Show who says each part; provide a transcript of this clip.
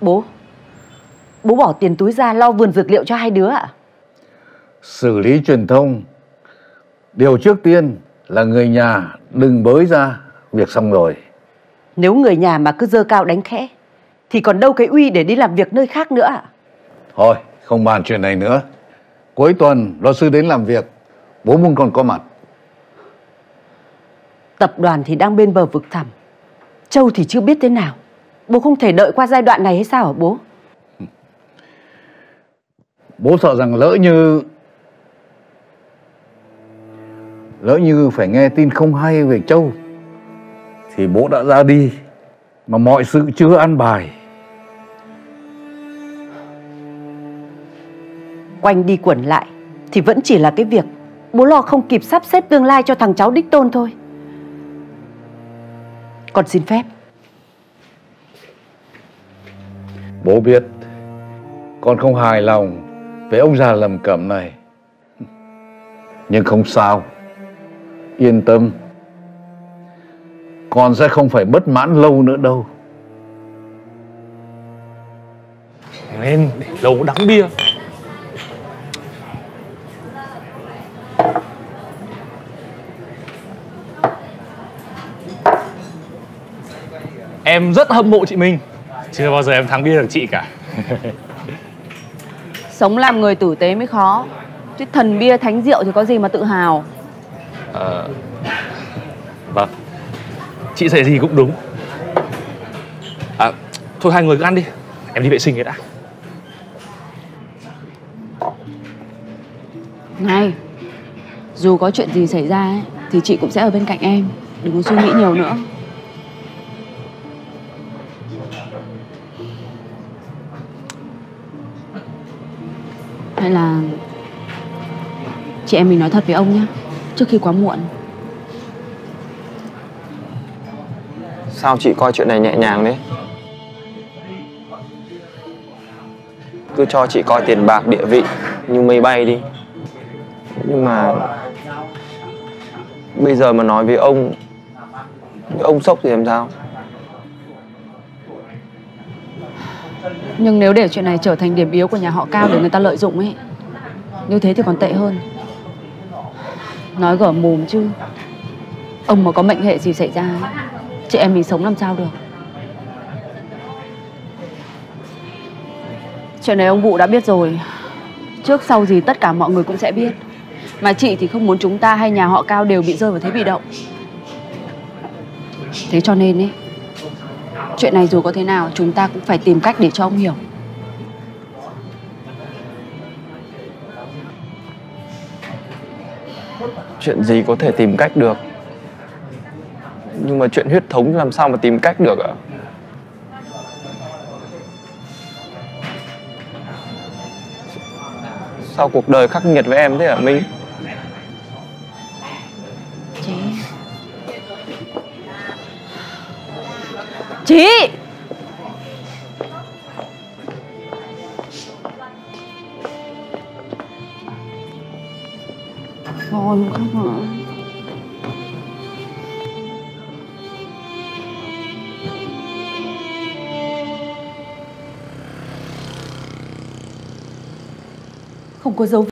Speaker 1: Bố. Bố bỏ tiền túi ra lo vườn dược liệu cho hai đứa ạ.
Speaker 2: Xử lý truyền thông. Điều trước tiên là người nhà đừng bới ra Việc xong rồi.
Speaker 1: Nếu người nhà mà cứ dơ cao đánh khẽ Thì còn đâu cái uy để đi làm việc nơi khác nữa ạ.
Speaker 2: Thôi không bàn chuyện này nữa. Cuối tuần luật sư đến làm việc. Bố muốn còn có mặt.
Speaker 1: Tập đoàn thì đang bên bờ vực thẳm. Châu thì chưa biết thế nào Bố không thể đợi qua giai đoạn này hay sao hả bố?
Speaker 2: Bố sợ rằng lỡ như Lỡ như phải nghe tin không hay về Châu Thì bố đã ra đi Mà mọi sự chưa ăn bài.
Speaker 1: Quanh đi quẩn lại Thì vẫn chỉ là cái việc Bố lo không kịp sắp xếp tương lai cho thằng cháu đích tôn thôi. Con xin phép
Speaker 2: Bố biết, Con không hài lòng Với ông già lầm cẩm này. Nhưng không sao, Yên tâm. Con sẽ không phải bất mãn lâu nữa đâu.
Speaker 3: Nên để lâu đắng bia. Em rất hâm mộ chị Minh chưa bao giờ em thắng bia được chị cả.
Speaker 4: Sống làm người tử tế mới khó. Chứ thần bia thánh rượu thì có gì mà tự hào.
Speaker 3: Ờ vâng. Chị dạy gì cũng đúng. À thôi hai người cứ ăn đi. Em đi vệ sinh cái đã.
Speaker 4: Này Dù có chuyện gì xảy ra ấy, Thì chị cũng sẽ ở bên cạnh em. Đừng có suy nghĩ nhiều nữa Hay là Chị em mình nói thật với ông nhé Trước khi quá muộn.
Speaker 5: Sao chị coi chuyện này nhẹ nhàng đấy Cứ cho chị coi tiền bạc, địa vị, Như mây bay đi. Nhưng mà Bây giờ mà nói với ông Ông sốc thì làm sao?
Speaker 4: Nhưng nếu để chuyện này trở thành điểm yếu của nhà họ Cao để người ta lợi dụng ấy Như thế thì còn tệ hơn. Nói gở mồm chứ. Ông mà có mệnh hệ gì xảy ra ấy, Chị em mình sống làm sao được? Chuyện này ông Vụ đã biết rồi. Trước sau gì tất cả mọi người cũng sẽ biết. Mà chị thì không muốn chúng ta hay nhà họ Cao đều bị rơi vào thế bị động. Thế cho nên ấy Chuyện này dù có thế nào, chúng ta cũng phải tìm cách để cho ông hiểu.
Speaker 5: Chuyện gì có thể tìm cách được? Nhưng mà chuyện huyết thống làm sao mà tìm cách được ạ? Sao cuộc đời khắc nghiệt với em thế hả, Minh?
Speaker 4: Chị Ngon không hả?
Speaker 1: Không có dấu